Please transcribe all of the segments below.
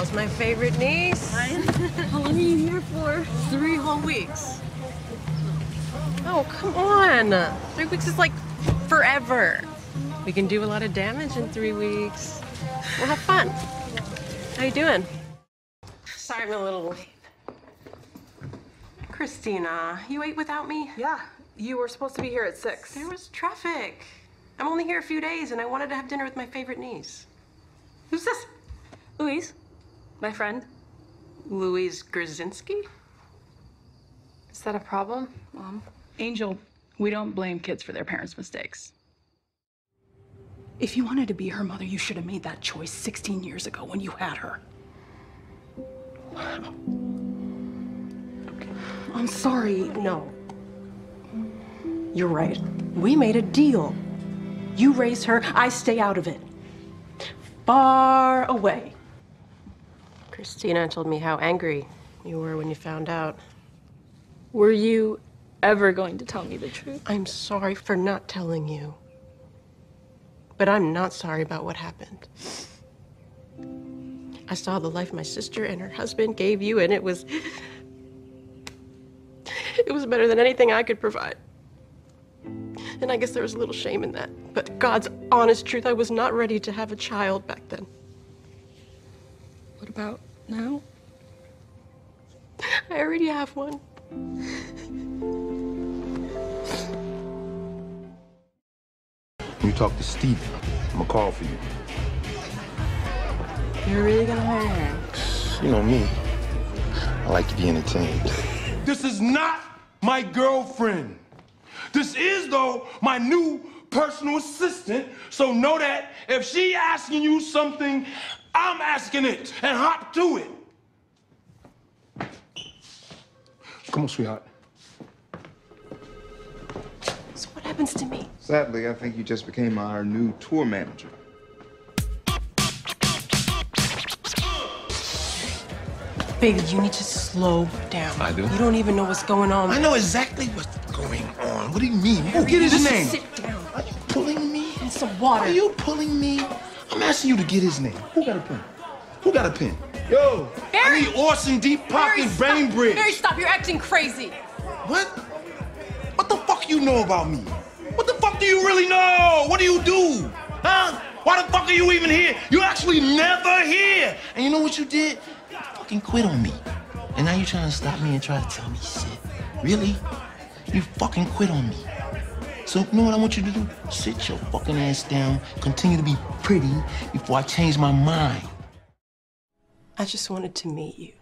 How's my favorite niece? How long are you here for? Three whole weeks. Oh, come on. Three weeks is like forever. We can do a lot of damage in three weeks. We'll have fun. How you doing? Sorry I'm a little late. Christina, you ate without me? Yeah, you were supposed to be here at six. There was traffic. I'm only here a few days and I wanted to have dinner with my favorite niece. Who's this? Louise, my friend. Louise Grzinski? Is that a problem? Mom. Angel, we don't blame kids for their parents' mistakes. If you wanted to be her mother, you should have made that choice 16 years ago when you had her. I'm sorry. No. You're right. We made a deal. You raise her, I stay out of it. Far away. Christina told me how angry you were when you found out. Were you ever going to tell me the truth? I'm sorry for not telling you. But I'm not sorry about what happened. I saw the life my sister and her husband gave you, and it was. It was better than anything I could provide. And I guess there was a little shame in that. But God's honest truth, I was not ready to have a child back then. What about now? I already have one. You talk to Steve. I'm gonna call for you. You're really gonna hire her? You know me. I like to be entertained. This is not my girlfriend. This is, though, my new personal assistant. So know that if she asking you something, I'm asking it and hop to it. Come on, sweetheart. So what happens to me? Sadly, I think you just became our new tour manager. Baby, you need to slow down. I do? You don't even know what's going on. I know exactly what's going on. What do you mean? Oh, get his name. Sit down. Are you pulling me? And some water. Are you pulling me? I'm asking you to get his name. Who got a pen? Who got a pen? Yo, Barry! I need Orson Deep Pocket. Bainbridge. Barry, stop. You're acting crazy. What? What the fuck you know about me? What the fuck do you really know? What do you do? Huh? Why the fuck are you even here? You actually never here. And you know what you did? You fucking quit on me. And now you're trying to stop me and try to tell me shit. Really? You fucking quit on me. So you know what I want you to do? Sit your fucking ass down, continue to be pretty before I change my mind. I just wanted to meet you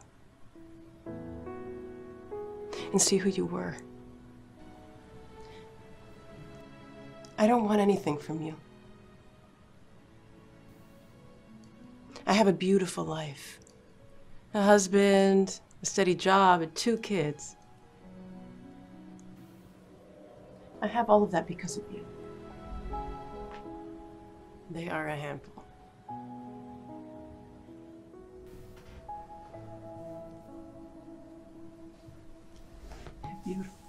and see who you were. I don't want anything from you. I have a beautiful life a husband, a steady job, and two kids. I have all of that because of you. They are a handful. They're beautiful.